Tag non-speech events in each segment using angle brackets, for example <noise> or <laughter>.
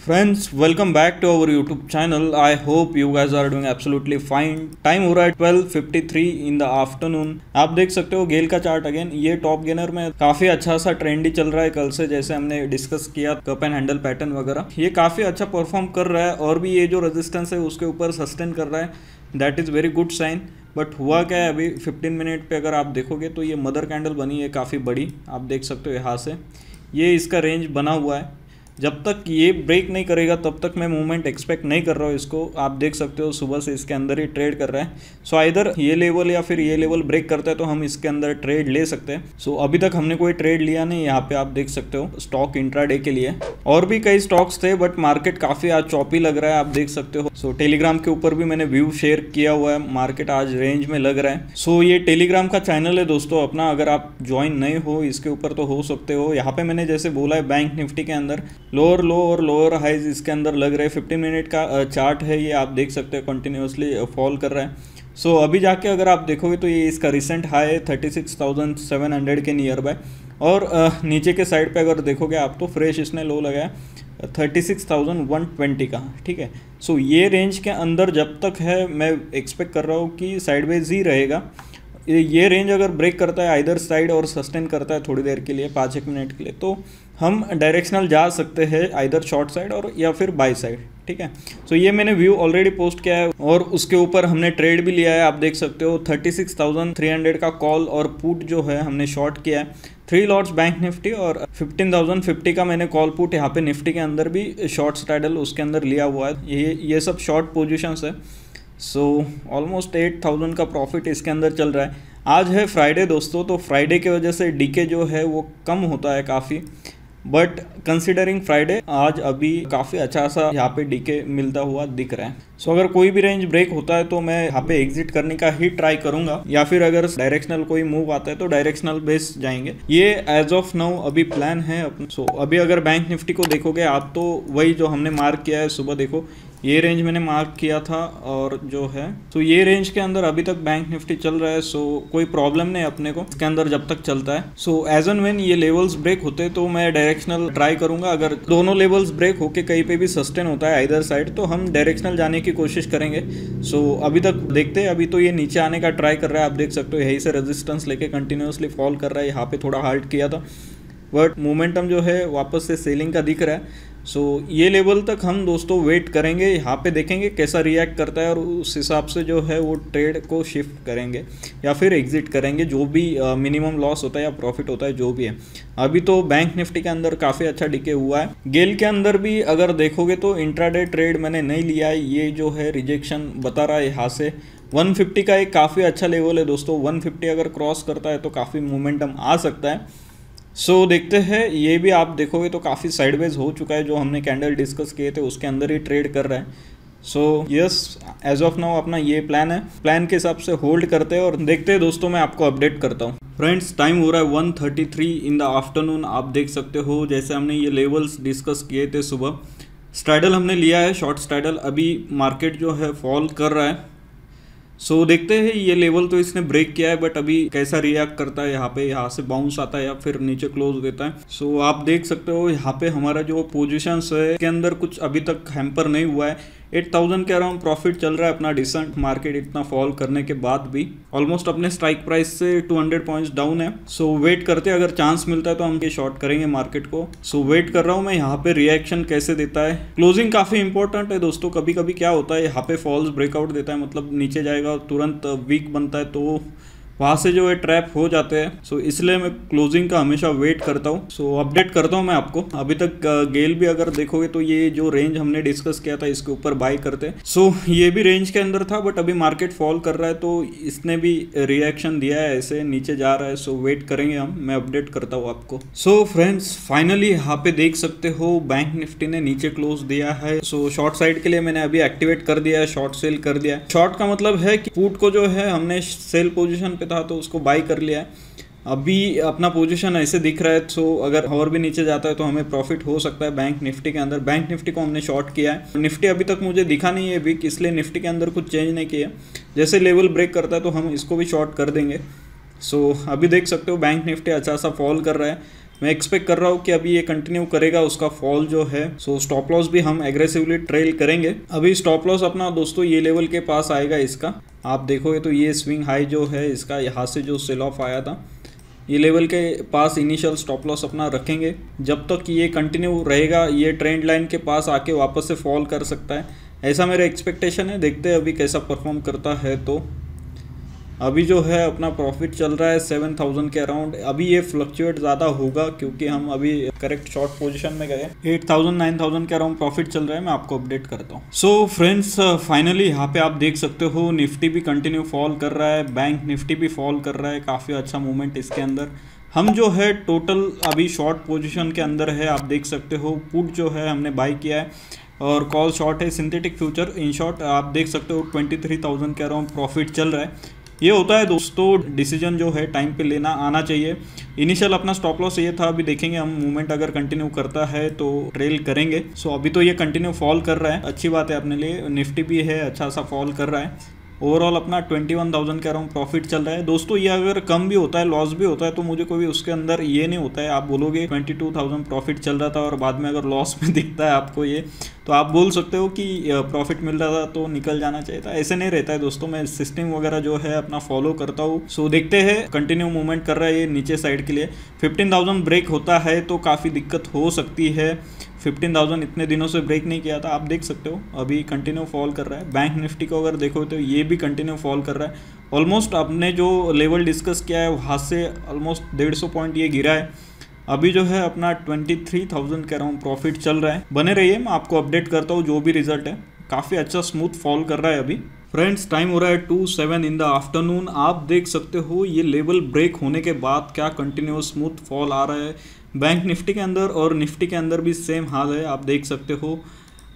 Friends welcome back to our YouTube channel I hope you guys are doing absolutely fine time हो रहा है 12:53 इन the afternoon आप देख सकते हो गेल का चार्ट अगेन ये टॉप गेनर में काफ़ी अच्छा सा ट्रेंडी चल रहा है कल से, जैसे हमने डिस्कस किया कप एंड हैंडल पैटर्न वगैरह. ये काफ़ी अच्छा परफॉर्म कर रहा है और भी ये जो रेजिस्टेंस है उसके ऊपर सस्टेन कर रहा है. That is very good sign but हुआ क्या है अभी 15 मिनट पे अगर आप देखोगे तो ये मदर कैंडल बनी है काफ़ी बड़ी. आप देख सकते हो यहाँ से. ये इसका रेंज बना हुआ है. जब तक ये ब्रेक नहीं करेगा तब तक मैं मूवमेंट एक्सपेक्ट नहीं कर रहा हूँ इसको। आप देख सकते हो सुबह से इसके अंदर ही ट्रेड कर रहा है। सो so, इधर ये लेवल या फिर ये लेवल ब्रेक करता है तो हम इसके अंदर ट्रेड ले सकते हैं। सो so, अभी तक हमने कोई ट्रेड लिया नहीं यहाँ पे आप देख सकते हो स्टॉक इंट्राडे के लिए। और भी कई स्टॉक्स थे बट मार्केट काफ़ी आज चौपी लग रहा है आप देख सकते हो। सो so, टेलीग्राम के ऊपर भी मैंने व्यू शेयर किया हुआ है मार्केट आज रेंज में लग रहा है। सो ये टेलीग्राम का चैनल है दोस्तों अपना अगर आप ज्वाइन नहीं हो इसके ऊपर तो हो सकते हो। यहाँ पे मैंने जैसे बोला है बैंक निफ्टी के अंदर। लोअर लो और लोअर हाइज इसके अंदर लग रहे हैं। फिफ्टीन मिनट का चार्ट है ये आप देख सकते हैं कंटिन्यूसली फॉल कर रहा है। सो so, अभी जाके अगर आप देखोगे तो ये इसका recent high thirty six thousand seven hundred के नियर बाय और नीचे के साइड पे अगर देखोगे आप तो फ्रेश इसने लो लगाया thirty six thousand one twenty का ठीक है। सो so, ये रेंज के अंदर जब तक है मैं एक्सपेक्ट कर रहा हूँ कि साइडवेज ही रहेगा। ये रेंज अगर ब्रेक करता है इधर साइड और सस्टेन करता है थोड़ी देर के लिए पाँच एक मिनट के लिए तो हम डायरेक्शनल जा सकते हैं इधर शॉर्ट साइड और, या फिर बाई साइड ठीक है? सो so ये मैंने व्यू ऑलरेडी पोस्ट किया है और उसके ऊपर हमने ट्रेड भी लिया है, आप देख सकते हो thirty six thousand three hundred का कॉल और पुट जो है हमने शॉर्ट किया है। थ्री लॉट्स बैंक निफ्टी और फिफ्टीन थाउज़ेंड फिफ्टी का मैंने कॉल पुट यहाँ पे निफ्टी के अंदर भी शॉर्ट स्टाइडल उसके अंदर लिया हुआ है। ये ये सब शॉर्ट पोजिशंस है। सो ऑलमोस्ट एट थाउज़ेंड का प्रॉफिट इसके अंदर चल रहा है। आज है फ्राइडे दोस्तों तो फ्राइडे की वजह से डीके जो है वो कम होता है काफ़ी। बट कंसिडरिंग फ्राइडे आज अभी काफ़ी अच्छा सा यहाँ पे डीके मिलता हुआ दिख रहा है। सो so, अगर कोई भी रेंज ब्रेक होता है तो मैं यहाँ पे एग्जिट करने का ही ट्राई करूँगा। या फिर अगर डायरेक्शनल कोई मूव आता है तो डायरेक्शनल बेस जाएँगे। ये एज ऑफ़ नाउ अभी प्लान है सो so, अभी अगर बैंक निफ्टी को देखोगे आप तो वही जो हमने मार्क किया है सुबह देखो। ये रेंज मैंने मार्क किया था और जो है तो ये रेंज के अंदर अभी तक बैंक निफ्टी चल रहा है सो कोई प्रॉब्लम नहीं अपने को। इसके अंदर जब तक चलता है। सो एज एन वेन ये लेवल्स ब्रेक होते तो मैं डायरेक्शनल ट्राई करूँगा। अगर दोनों लेवल्स ब्रेक होके कहीं पे भी सस्टेन होता है इधर साइड तो हम डायरेक्शनल जाने की कोशिश करेंगे। सो अभी तक देखते हैं। अभी तो ये नीचे आने का ट्राई कर रहा है। आप देख सकते हो, यही से रेजिस्टेंस लेके कंटिन्यूसली फॉल कर रहा है। यहाँ पे थोड़ा हार्ड किया था। बट मोमेंटम जो है वापस से सेलिंग का दिख रहा है। सो so, ये लेवल तक हम दोस्तों वेट करेंगे यहाँ पे देखेंगे कैसा रिएक्ट करता है और उस हिसाब से जो है वो ट्रेड को शिफ्ट करेंगे या फिर एग्जिट करेंगे जो भी मिनिमम लॉस होता है या प्रॉफिट होता है जो भी है। अभी तो बैंक निफ्टी के अंदर काफ़ी अच्छा डिके हुआ है। गेल के अंदर भी अगर देखोगे तो इंट्राडे ट्रेड मैंने नहीं लिया है ये जो है रिजेक्शन बता रहा है यहाँ से। 150 का एक काफ़ी अच्छा लेवल है दोस्तों 150 अगर क्रॉस करता है तो काफ़ी मोमेंटम आ सकता है। सो so, देखते हैं ये भी आप देखोगे तो काफ़ी साइडवेज हो चुका है जो हमने कैंडल डिस्कस किए थे उसके अंदर ही ट्रेड कर रहे हैं। So yes as of now अपना ये प्लान है। प्लान के हिसाब से होल्ड करते हैं और देखते हैं दोस्तों मैं आपको अपडेट करता हूँ। फ्रेंड्स टाइम हो रहा है one thirty three in the afternoon आप देख सकते हो जैसे हमने ये लेवल्स डिस्कस किए थे सुबह। स्टाइडल हमने लिया है शॉर्ट स्टाइडल अभी मार्केट जो है फॉल कर रहा है। सो so, देखते हैं ये लेवल तो इसने ब्रेक किया है बट अभी कैसा रिएक्ट करता है यहाँ पे यहाँ से बाउंस आता है या फिर नीचे क्लोज देता है। सो so, आप देख सकते हो यहाँ पे हमारा जो पोजिशन है इसके अंदर कुछ अभी तक हैम्पर नहीं हुआ है। एट थाउज़ेंड के अराउंड प्रॉफिट चल रहा है अपना डिसेंट मार्केट इतना फॉल करने के बाद भी। ऑलमोस्ट अपने स्ट्राइक प्राइस से 200 पॉइंट्स डाउन है। सो so, वेट करते अगर चांस मिलता है तो हम ये शॉर्ट करेंगे मार्केट को। सो so, वेट कर रहा हूँ मैं यहाँ पे रिएक्शन कैसे देता है? क्लोजिंग काफ़ी इंपॉर्टेंट है दोस्तों कभी कभी क्या होता है यहाँ पे फॉल्स ब्रेकआउट देता है मतलब नीचे जाएगा तुरंत वीक बनता है तो वहाँ से जो है ट्रैप हो जाते हैं सो इसलिए मैं क्लोजिंग का हमेशा वेट करता हूँ। सो अपडेट करता हूँ मैं आपको। अभी तक गेल भी अगर देखोगे तो ये जो रेंज हमने डिस्कस किया था, इसके ऊपर बाय करते सो ये भी रेंज के अंदर था बट अभी मार्केट फॉल कर रहा है तो इसने भी रिएक्शन दिया है, ऐसे नीचे जा रहा है। सो वेट करेंगे हम, मैं अपडेट करता हूँ आपको। सो फ्रेंड्स फाइनली यहाँ पे देख सकते हो बैंक निफ्टी ने नीचे क्लोज दिया है। सो शॉर्ट साइड के लिए मैंने अभी एक्टिवेट कर दिया है शॉर्ट सेल कर दिया शॉर्ट का मतलब है कि पुट को जो है, हमने सेल पोजिशन पे था तो उसको बाई कर लिया है। अभी अपना पोजीशन ऐसे दिख रहा है तो अगर और भी नीचे जाता है तो हमें प्रॉफिट हो सकता है बैंक निफ्टी के अंदर। बैंक निफ्टी को हमने शॉर्ट किया है। निफ्टी अभी तक मुझे दिखा नहीं है वीक इसलिए निफ्टी के अंदर कुछ चेंज नहीं किया। जैसे लेवल ब्रेक करता है तो हम इसको भी शॉर्ट कर देंगे। सो अभी देख सकते हो बैंक निफ्टी अच्छा सा फॉल कर रहा है। मैं एक्सपेक्ट कर रहा हूँ कि अभी ये कंटिन्यू करेगा, उसका फॉल जो है सो स्टॉप लॉस भी हम एग्रेसिवली ट्रेल करेंगे। अभी स्टॉप लॉस अपना दोस्तों ये लेवल के पास आएगा इसका। आप देखोगे तो ये स्विंग हाई जो है, इसका यहाँ से जो सेल ऑफ़ आया था, ये लेवल के पास इनिशियल स्टॉप लॉस अपना रखेंगे। जब तक ये कंटिन्यू रहेगा, ये ट्रेंड लाइन के पास आके वापस से फॉल कर सकता है। ऐसा मेरा एक्सपेक्टेशन है, देखते हैं अभी कैसा परफॉर्म करता है तो। अभी जो है अपना प्रॉफिट चल रहा है सेवन थाउज़ेंड के अराउंड अभी ये फ्लक्चुएट ज़्यादा होगा क्योंकि हम अभी करेक्ट शॉर्ट पोजीशन में गए. एट थाउज़ेंड नाइन थाउज़ेंड के अराउंड प्रॉफिट चल रहा है, मैं आपको अपडेट करता हूँ. सो फ्रेंड्स फाइनली यहाँ पे आप देख सकते हो निफ्टी भी कंटिन्यू फॉल कर रहा है. बैंक निफ्टी भी फॉल कर रहा है. काफ़ी अच्छा मूवमेंट इसके अंदर. हम जो है टोटल अभी शॉर्ट पोजिशन के अंदर है, आप देख सकते हो. पुट जो है हमने बाई किया है और कॉल शॉर्ट है. सिंथेटिक फ्यूचर इन शॉर्ट आप देख सकते हो ट्वेंटी थ्री थाउज़ेंड के अराउंड प्रॉफिट चल रहा है. ये होता है दोस्तों डिसीज़न जो है टाइम पे लेना आना चाहिए। इनिशियल अपना स्टॉप लॉस ये था, अभी देखेंगे हम मूवमेंट अगर कंटिन्यू करता है तो ट्रेल करेंगे। सो अभी तो ये कंटिन्यू फॉल कर रहा है। अच्छी बात है अपने लिए निफ्टी भी है अच्छा सा फॉल कर रहा है। ओवरऑल अपना ट्वेंटी वन थाउज़ेंड के अराउंड प्रॉफिट चल रहा है। दोस्तों, ये अगर कम भी होता है लॉस भी होता है तो मुझे कोई उसके अंदर ये नहीं होता है। आप बोलोगे ट्वेंटी टू थाउज़ेंड प्रॉफिट चल रहा था और बाद में अगर लॉस में <laughs> दिखता है आपको ये तो आप बोल सकते हो कि प्रॉफिट मिल रहा था तो निकल जाना चाहिए था। ऐसे नहीं रहता है दोस्तों, मैं सिस्टम वगैरह जो है अपना फॉलो करता हूँ। सो देखते हैं कंटिन्यू मूवमेंट कर रहा है ये नीचे साइड के लिए। फिफ्टीन थाउज़ेंड ब्रेक होता है तो काफ़ी दिक्कत हो सकती है। फिफ्टीन थाउज़ेंड इतने दिनों से ब्रेक नहीं किया था, आप देख सकते हो, अभी कंटिन्यू फॉल कर रहा है। बैंक निफ्टी को अगर देखो तो ये भी कंटिन्यू फॉल कर रहा है। ऑलमोस्ट आपने जो लेवल डिस्कस किया है, वहाँ से ऑलमोस्ट डेढ़ सौ पॉइंट ये गिरा है। अभी जो है अपना ट्वेंटी थ्री थाउज़ेंड के अराउंड प्रॉफिट चल रहा है। बने रहिए, मैं आपको अपडेट करता हूँ जो भी रिज़ल्ट है। काफ़ी अच्छा स्मूथ फॉल कर रहा है अभी। फ्रेंड्स टाइम हो रहा है two seven in the afternoon आप देख सकते हो, ये लेवल ब्रेक होने के बाद क्या कंटिन्यूस स्मूथ फॉल आ रहा है। बैंक निफ्टी के अंदर और निफ्टी के अंदर भी सेम हाल है आप देख सकते हो।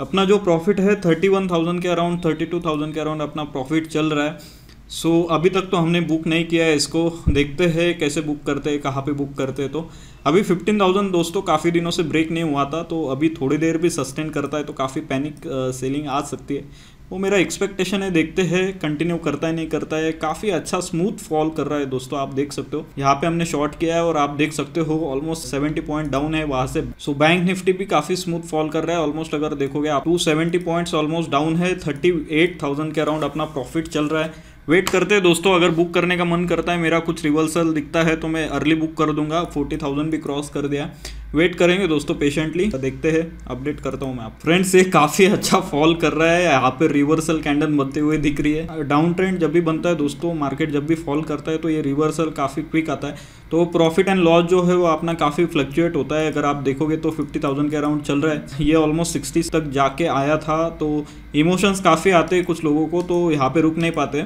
अपना जो प्रॉफिट है थर्टी वन थाउज़ेंड के अराउंड थर्टी टू थाउज़ेंड के अराउंड अपना प्रॉफिट चल रहा है। सो so, अभी तक तो हमने बुक नहीं किया है इसको। देखते हैं कैसे बुक करते हैं कहाँ पे बुक करते हैं तो। अभी फिफ्टीन थाउज़ेंड दोस्तों काफ़ी दिनों से ब्रेक नहीं हुआ था तो अभी थोड़ी देर भी सस्टेन करता है तो काफ़ी पैनिक सेलिंग आ सकती है। वो मेरा एक्सपेक्टेशन है, देखते हैं कंटिन्यू करता है, नहीं करता है। काफ़ी अच्छा स्मूथ फॉल कर रहा है दोस्तों, आप देख सकते हो। यहाँ पे हमने शॉर्ट किया है और आप देख सकते हो ऑलमोस्ट सेवेंटी पॉइंट डाउन है वहाँ से। सो बैंक निफ्टी भी काफ़ी स्मूथ फॉल कर रहा है। ऑलमोस्ट अगर देखोगे आप two seventy points almost down है। थर्टी एट थाउज़ेंड के अराउंड अपना प्रॉफिट चल रहा है। वेट करते हैं दोस्तों, अगर बुक करने का मन करता है, मेरा कुछ रिवर्सल दिखता है तो मैं अर्ली बुक कर दूँगा। फोर्टी थाउज़ेंड भी क्रॉस कर दिया। वेट करेंगे दोस्तों पेशेंटली तो देखते हैं अपडेट करता हूँ मैं आप। फ्रेंड्स ये काफ़ी अच्छा फॉल कर रहा है, यहाँ पे रिवर्सल कैंडल बनते हुए दिख रही है। डाउन ट्रेंड जब भी बनता है दोस्तों मार्केट जब भी फॉल करता है तो ये रिवर्सल काफ़ी क्विक आता है। तो प्रॉफिट एंड लॉस जो है, वो अपना काफ़ी फ्लक्चुएट होता है। अगर आप देखोगे तो फिफ्टी थाउज़ेंड के अराउंड चल रहा है। ये ऑलमोस्ट सिक्सटी तक जाके आया था तो इमोशंस काफ़ी आते हैं कुछ लोगों को तो यहाँ पे रुक नहीं पाते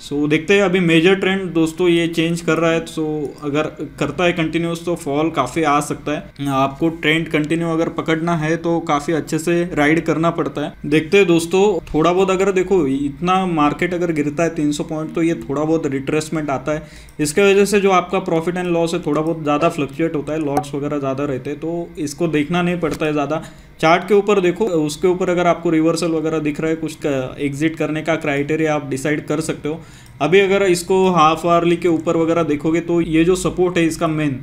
सो so, देखते हैं अभी मेजर ट्रेंड दोस्तों ये चेंज कर रहा है सो so, अगर करता है कंटिन्यूस तो फॉल काफ़ी आ सकता है। आपको ट्रेंड कंटिन्यू अगर पकड़ना है तो काफ़ी अच्छे से राइड करना पड़ता है। देखते हैं दोस्तों थोड़ा बहुत अगर देखो इतना मार्केट अगर गिरता है 300 पॉइंट तो ये थोड़ा बहुत रिट्रेसमेंट आता है। इसके वजह से जो आपका प्रॉफिट एंड लॉस है थोड़ा बहुत ज़्यादा फ्लक्चुएट होता है लॉट्स वगैरह ज़्यादा रहते हैं तो इसको देखना नहीं पड़ता है ज़्यादा। चार्ट के ऊपर देखो उसके ऊपर अगर आपको रिवर्सल वगैरह दिख रहा है कुछ एग्जिट करने का क्राइटेरिया आप डिसाइड कर सकते हो। अभी अगर इसको हाफ़ आवरली के ऊपर वगैरह देखोगे तो ये जो सपोर्ट है इसका मेन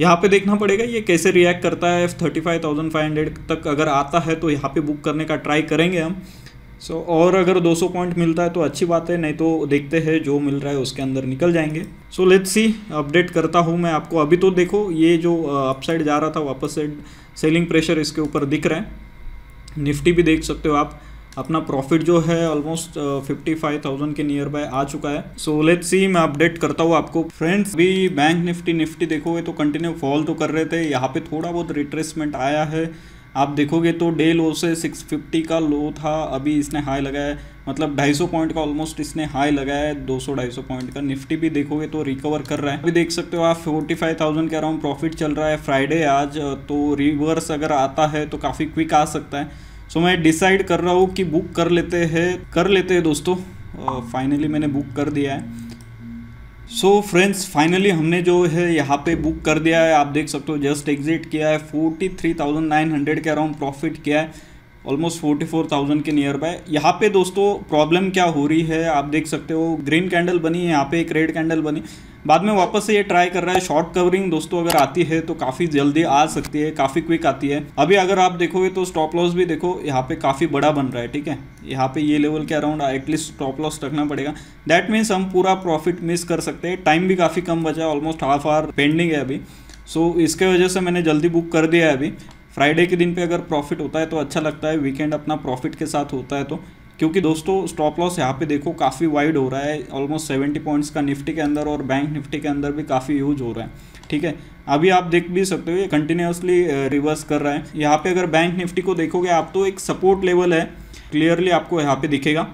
यहाँ पे देखना पड़ेगा ये कैसे रिएक्ट करता है। Thirty five thousand five hundred तक अगर आता है तो यहाँ पे बुक करने का ट्राई करेंगे हम। सो so, और अगर 200 पॉइंट मिलता है तो अच्छी बात है नहीं तो देखते हैं जो मिल रहा है उसके अंदर निकल जाएँगे। सो लेट्स सी अपडेट करता हूँ मैं आपको। अभी तो देखो ये जो अपसाइड जा रहा था वापस से सेलिंग प्रेशर इसके ऊपर दिख रहे हैं। निफ्टी भी देख सकते हो आप। अपना प्रॉफिट जो है ऑलमोस्ट फिफ्टी फाइव थाउज़ेंड के नियर बाय आ चुका है। सो लेट्स सी मैं अपडेट करता हूँ आपको। फ्रेंड्स भी बैंक निफ्टी निफ्टी देखोगे तो कंटिन्यू फॉल तो कर रहे थे। यहाँ पे थोड़ा बहुत रिट्रेसमेंट आया है। आप देखोगे तो डे लो से 650 का लो था अभी इसने हाई लगाया मतलब 250 पॉइंट का ऑलमोस्ट इसने हाई लगाया है 200 250 पॉइंट का। निफ्टी भी देखोगे तो रिकवर कर रहा है। अभी देख सकते हो आप 45,000 के अराउंड प्रॉफिट चल रहा है। फ्राइडे आज तो रिवर्स अगर आता है तो काफ़ी क्विक आ सकता है। सो मैं डिसाइड कर रहा हूँ कि बुक कर लेते हैं कर लेते हैं दोस्तों। फाइनली मैंने बुक कर दिया है। सो फ्रेंड्स फाइनली हमने जो है यहाँ पे बुक कर दिया है, आप देख सकते हो जस्ट एग्जिट किया है forty three thousand nine hundred के अराउंड प्रॉफिट किया है ऑलमोस्ट फोर्टी फोर थाउज़ेंड के नियर बाय यहाँ पे दोस्तों प्रॉब्लम क्या हो रही है, आप देख सकते हो ग्रीन कैंडल बनी है, यहाँ पे एक रेड कैंडल बनी। बाद में वापस से ये ट्राई कर रहा है शॉर्ट कवरिंग दोस्तों अगर आती है तो काफ़ी जल्दी आ सकती है काफ़ी क्विक आती है। अभी अगर आप देखोगे तो स्टॉप लॉस भी देखो यहाँ पे काफ़ी बड़ा बन रहा है ठीक है? यहाँ पे ये लेवल के अराउंड एटलीस्ट स्टॉप लॉस रखना पड़ेगा। दैट मीन्स हम पूरा प्रॉफिट मिस कर सकते हैं। टाइम भी काफ़ी कम बचा है ऑलमोस्ट हाफ़ आवर पेंडिंग है अभी। सो so, इसके वजह से मैंने जल्दी बुक कर दिया है अभी। फ्राइडे के दिन पे अगर प्रॉफिट होता है तो अच्छा लगता है वीकेंड अपना प्रॉफिट के साथ होता है तो। क्योंकि दोस्तों स्टॉप लॉस यहाँ पे देखो काफ़ी वाइड हो रहा है ऑलमोस्ट सेवेंटी पॉइंट्स का निफ्टी के अंदर और बैंक निफ्टी के अंदर भी काफ़ी यूज़ हो रहा है, ठीक है? अभी आप देख भी सकते हो, ये कंटिन्यूसली रिवर्स कर रहा है। यहाँ पे अगर बैंक निफ्टी को देखोगे, आप तो एक सपोर्ट लेवल है क्लियरली आपको यहाँ पे दिखेगा।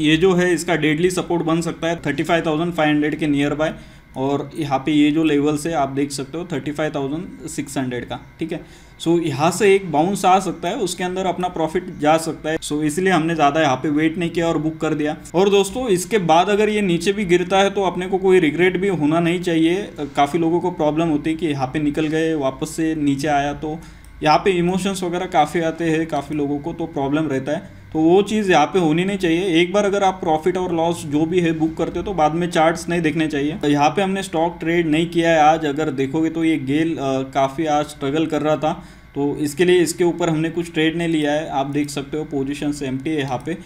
ये जो है, इसका डेडली सपोर्ट बन सकता है thirty five thousand five hundred के नियर बाय और यहाँ पे ये जो लेवल्स है आप देख सकते हो thirty five thousand six hundred का ठीक है? सो so, यहाँ से एक बाउंस आ सकता है उसके अंदर अपना प्रॉफिट जा सकता है। सो so, इसलिए हमने ज़्यादा यहाँ पे वेट नहीं किया और बुक कर दिया। और दोस्तों इसके बाद अगर ये नीचे भी गिरता है तो अपने को कोई रिग्रेट भी होना नहीं चाहिए। काफ़ी लोगों को प्रॉब्लम होती है कि यहाँ पे निकल गए वापस से नीचे आया तो। यहाँ पे इमोशंस वगैरह काफ़ी आते हैं काफ़ी लोगों को तो प्रॉब्लम रहता है। तो वो चीज़ यहाँ पे होनी नहीं चाहिए। एक बार अगर आप प्रॉफिट और लॉस जो भी है बुक करते हो तो बाद में चार्ट्स नहीं देखने चाहिए। तो यहाँ पे हमने स्टॉक ट्रेड नहीं किया है आज। अगर देखोगे तो ये गेल काफ़ी आज स्ट्रगल कर रहा था। तो इसके लिए इसके ऊपर हमने कुछ ट्रेड नहीं लिया है। आप देख सकते हो पोजिशन एम है यहाँ पे।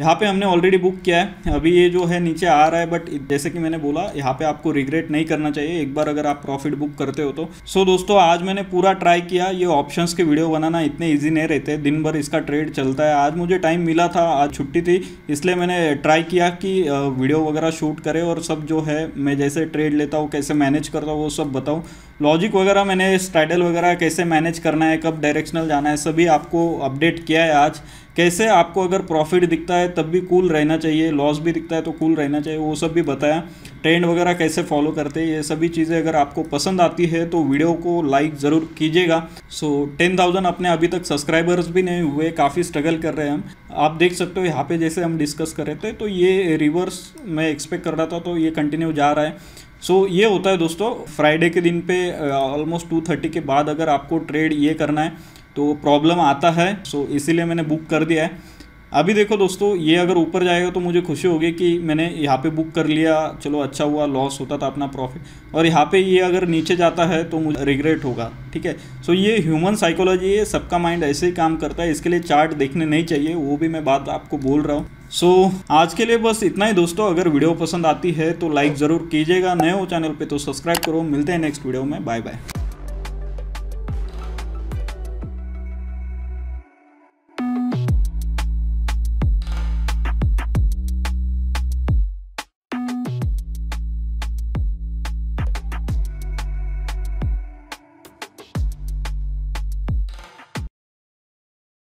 यहाँ पे हमने ऑलरेडी बुक किया है। अभी ये जो है नीचे आ रहा है बट जैसे कि मैंने बोला यहाँ पे आपको रिग्रेट नहीं करना चाहिए। एक बार अगर आप प्रॉफिट बुक करते हो तो। सो so, दोस्तों आज मैंने पूरा ट्राई किया। ये ऑप्शंस के वीडियो बनाना इतने ईजी नहीं रहते। दिन भर इसका ट्रेड चलता है। आज मुझे टाइम मिला था आज छुट्टी थी इसलिए मैंने ट्राई किया कि वीडियो वगैरह शूट करे और सब जो है मैं जैसे ट्रेड लेता हूँ कैसे मैनेज करता हूँ वो सब बताऊँ। लॉजिक वगैरह मैंने स्टाइडल वगैरह कैसे मैनेज करना है कब डायरेक्शनल जाना है सभी आपको अपडेट किया है आज। कैसे आपको अगर प्रॉफिट दिखता है, तब भी कूल रहना चाहिए लॉस भी दिखता है तो कूल रहना चाहिए, वो सब भी बताया। ट्रेंड वगैरह कैसे फॉलो करते हैं, ये सभी चीज़ें अगर आपको पसंद आती है तो वीडियो को लाइक ज़रूर कीजिएगा। सो टेन थाउज़ेंड अपने अभी तक सब्सक्राइबर्स भी नहीं हुए, काफ़ी स्ट्रगल कर रहे हैं हम। आप देख सकते हो, यहाँ पे जैसे हम डिस्कस कर रहे थे तो ये रिवर्स मैं एक्सपेक्ट कर रहा था तो ये कंटिन्यू जा रहा है। सो so, ये होता है दोस्तों फ्राइडे के दिन पे ऑलमोस्ट टू थर्टी के बाद अगर आपको ट्रेड ये करना है तो प्रॉब्लम आता है। सो so, इसीलिए मैंने बुक कर दिया है। अभी देखो दोस्तों ये अगर ऊपर जाएगा तो मुझे खुशी होगी कि मैंने यहाँ पे बुक कर लिया। चलो अच्छा हुआ लॉस होता था अपना प्रॉफिट और यहाँ पे ये अगर नीचे जाता है तो मुझे रिग्रेट होगा ठीक है? सो ये ह्यूमन साइकोलॉजी है सबका माइंड ऐसे ही काम करता है। इसके लिए चार्ट देखने नहीं चाहिए वो भी मैं बात आपको बोल रहा हूँ। सो so, आज के लिए बस इतना ही दोस्तों। अगर वीडियो पसंद आती है तो लाइक ज़रूर कीजिएगा। नए हो चैनल पे तो सब्सक्राइब करो। मिलते हैं नेक्स्ट वीडियो में। Bye bye